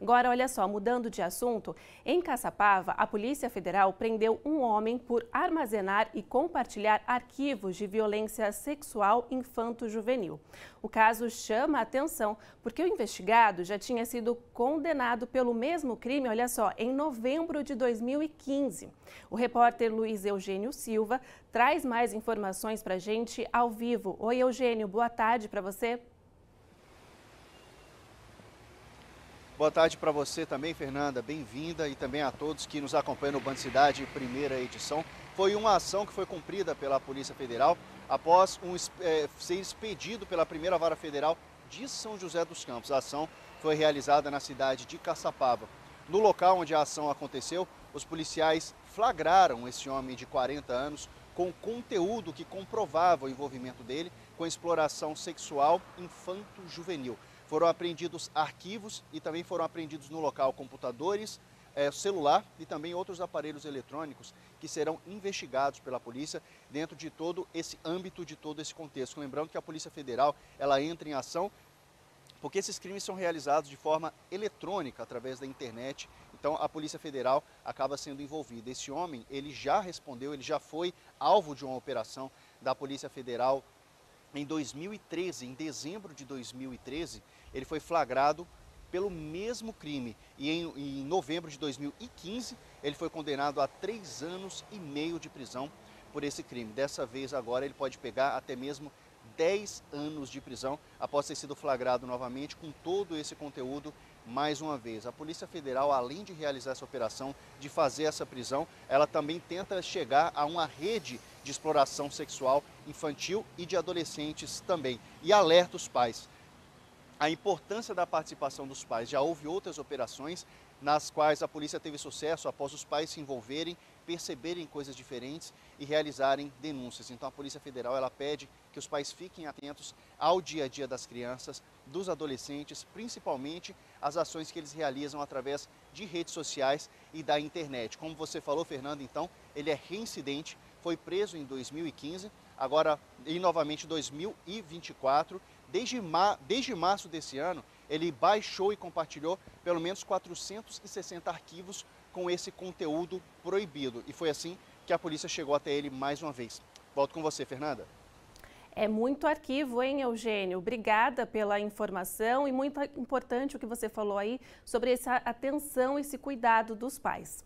Agora, olha só, mudando de assunto, em Caçapava, a Polícia Federal prendeu um homem por armazenar e compartilhar arquivos de violência sexual infanto-juvenil. O caso chama a atenção porque o investigado já tinha sido condenado pelo mesmo crime, olha só, em novembro de 2015. O repórter Luiz Eugênio Silva traz mais informações para a gente ao vivo. Oi, Eugênio, boa tarde para você. Boa tarde para você também, Fernanda. Bem-vinda e também a todos que nos acompanham no Band Cidade, primeira edição. Foi uma ação que foi cumprida pela Polícia Federal após um, é, ser expedido pela primeira vara federal de São José dos Campos. A ação foi realizada na cidade de Caçapava. No local onde a ação aconteceu, os policiais flagraram esse homem de 40 anos com conteúdo que comprovava o envolvimento dele com exploração sexual infanto-juvenil. Foram apreendidos arquivos e também foram apreendidos no local computadores, é, celular e também outros aparelhos eletrônicos que serão investigados pela polícia dentro de todo esse âmbito, de todo esse contexto. Lembrando que a Polícia Federal ela entra em ação porque esses crimes são realizados de forma eletrônica, através da internet. Então a Polícia Federal acaba sendo envolvida. Esse homem, ele já respondeu, ele já foi alvo de uma operação da Polícia Federal em 2013, em dezembro de 2013, ele foi flagrado pelo mesmo crime e em, em, novembro de 2015 ele foi condenado a três anos e meio de prisão por esse crime. Dessa vez agora ele pode pegar até mesmo 10 anos de prisão após ter sido flagrado novamente com todo esse conteúdo mais uma vez. A Polícia Federal, além de realizar essa operação, de fazer essa prisão, ela também tenta chegar a uma rede de exploração sexual infantil e de adolescentes também. E alerta os pais. A importância da participação dos pais. Já houve outras operações nas quais a polícia teve sucesso após os pais se envolverem, perceberem coisas diferentes e realizarem denúncias. Então a Polícia Federal ela pede que os pais fiquem atentos ao dia a dia das crianças, dos adolescentes, principalmente as ações que eles realizam através de redes sociais e da internet. Como você falou, Fernando, então, ele é reincidente, foi preso em 2015, agora em novamente 2024. Desde, ma desde março desse ano, ele baixou e compartilhou pelo menos 460 arquivos com esse conteúdo proibido. E foi assim que a polícia chegou até ele mais uma vez. Volto com você, Fernanda. É muito arquivo, hein, Eugênio? Obrigada pela informação e muito importante o que você falou aí sobre essa atenção, esse cuidado dos pais.